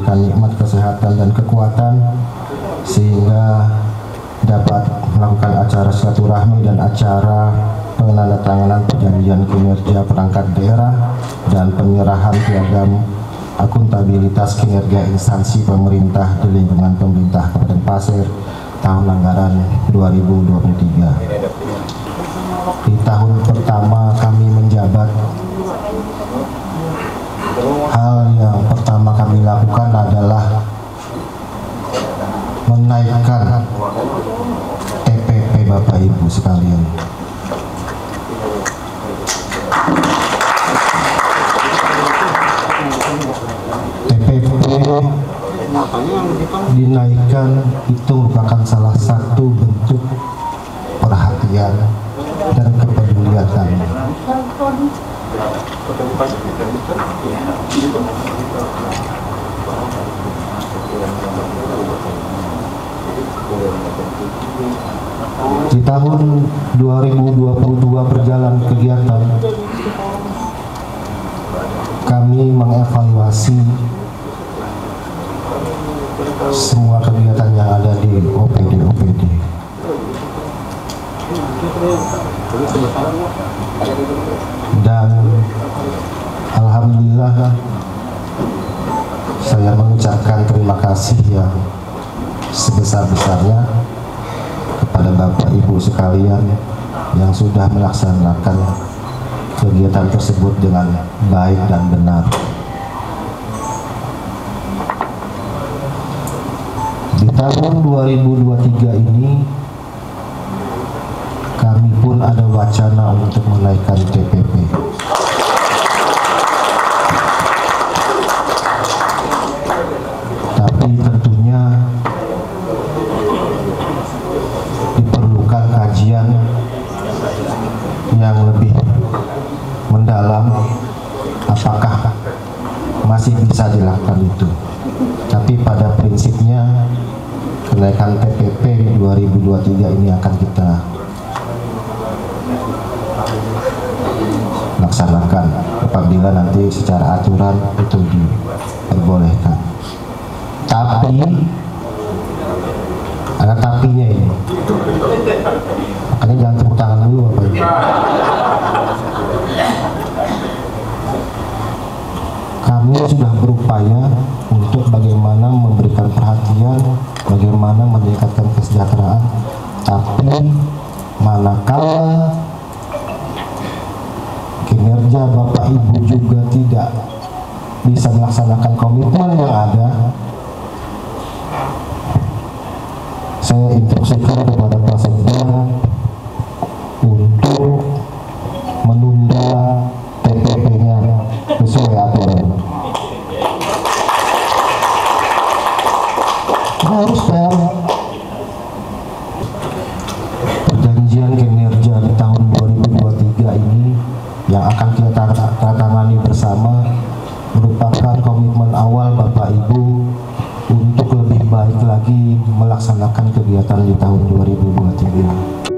diberikan nikmat kesehatan dan kekuatan sehingga dapat melakukan acara silaturahmi dan acara penandatanganan perjanjian kinerja perangkat daerah dan penyerahan piagam akuntabilitas kinerja instansi pemerintah di lingkungan pemerintah Kabupaten Pasir tahun anggaran 2023. Di tahun pertama kami menjabat, hal yang kami lakukan adalah menaikkan TPP Bapak Ibu sekalian. TPP dinaikkan itu merupakan salah satu bentuk perhatian dan kepedulian kami. Di tahun 2022 berjalan kegiatan kami mengevaluasi semua kegiatan yang ada di OPD OPD. Dan alhamdulillah saya mengucapkan terima kasih yang sebesar-besarnya kepada Bapak Ibu sekalian yang sudah melaksanakan kegiatan tersebut dengan baik dan benar. Di tahun 2023 ini kami pun ada wacana untuk menaikkan TPP. Yang lebih mendalam apakah masih bisa dilakukan itu. Tapi pada prinsipnya kenaikan di 2023 ini akan kita laksanakan apabila nanti secara aturan itu diperbolehkan. Tapi ada tapinya ini. Makanya jangan tepuk tangan dulu Bapak Ibu. Kami sudah berupaya untuk bagaimana memberikan perhatian, bagaimana meningkatkan kesejahteraan, tapi manakala kinerja Bapak Ibu juga tidak bisa melaksanakan komitmen yang ada, saya instruksikan kepada Pak Sekda untuk menunda TPP-nya sesuai aturan. Harus fair. Perjanjian kinerja di tahun 2023 ini yang akan kita tangani bersama merupakan komitmen awal Bapak Ibu lagi melaksanakan kegiatan di tahun 2023.